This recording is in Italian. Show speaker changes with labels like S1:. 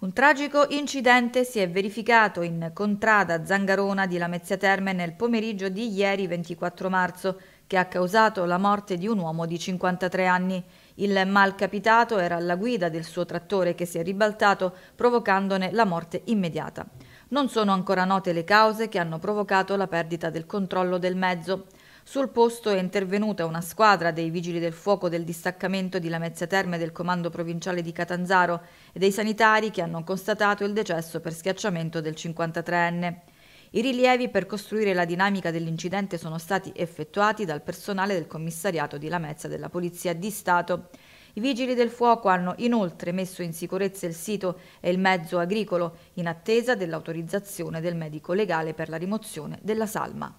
S1: Un tragico incidente si è verificato in contrada Zangarona di Lamezia Terme nel pomeriggio di ieri 24 marzo, che ha causato la morte di un uomo di 53 anni. Il malcapitato era alla guida del suo trattore che si è ribaltato provocandone la morte immediata. Non sono ancora note le cause che hanno provocato la perdita del controllo del mezzo. Sul posto è intervenuta una squadra dei vigili del fuoco del distaccamento di Lamezia Terme del comando provinciale di Catanzaro e dei sanitari che hanno constatato il decesso per schiacciamento del 53enne. I rilievi per costruire la dinamica dell'incidente sono stati effettuati dal personale del commissariato di Lamezia della Polizia di Stato. I vigili del fuoco hanno inoltre messo in sicurezza il sito e il mezzo agricolo in attesa dell'autorizzazione del medico legale per la rimozione della salma.